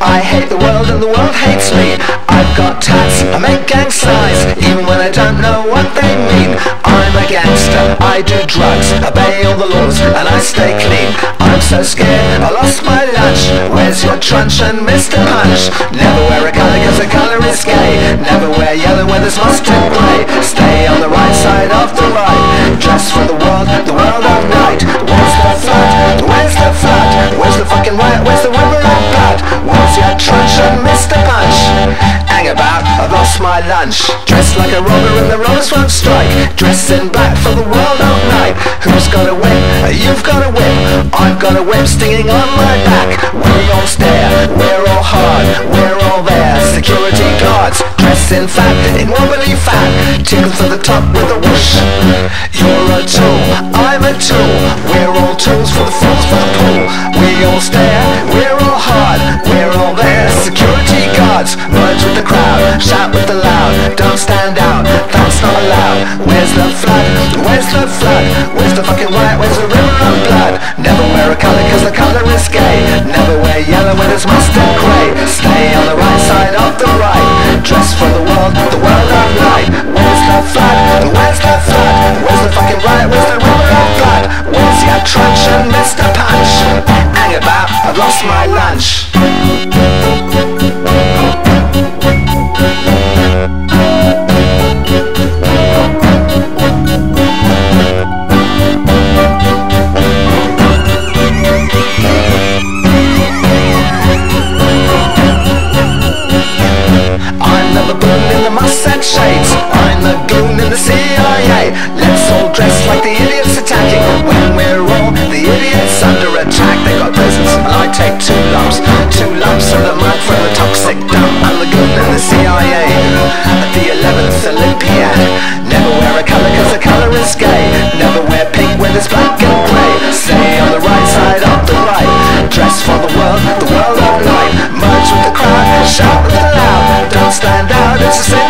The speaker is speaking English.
I hate the world and the world hates me. I've got tats, I make gang signs Even when I don't know what they mean I'm a gangster, I do drugs Obey all the laws and I stay clean. I'm so scared, I lost my lunch. Where's your truncheon, and Mr. Punch? Never wear a colour cause a colour is gay. Never wear yellow when there's lost to grey. My lunch. Dressed like a robber and the robbers won't strike. Dressed in black for the world of night. Who's got a whip? You've got a whip. I've got a whip stinging on my back. We all stare, we're all hard, we're all there. Security guards, dressed in fat, in wobbly fat. Tickle to the top with a whoosh. You're a tool, I'm a tool. We're all tools for the fools for the pool. We all stare, we're all hard, we're all there. Security guards, merge with the loud. Don't stand out, that's not allowed. Where's the flood? Where's the flood? Where's the fucking riot? Where's the river of blood? Never wear a colour cause the colour is gay. Never wear yellow when it's mustard grey. Stay on the right side of the right. Dress for the world, the world of light. Where's the flood? Where's the flood? Where's the fucking riot? Where's the river of blood? Where's your truncheon, Mr. Punch? Hang about, I've lost my lunch. dressed like the idiots attacking. When we're all the idiots under attack They got presents and I take two lumps Two lumps of the mud from the toxic dump I'm the good in the CIA At the 11th Olympiad Never wear a colour cause the colour is gay. Never wear pink when it's black and grey Stay on the right side of the right. Dress for the world, the world of light. Merge with the crowd, shout with the loud. Don't stand out, it's a sin.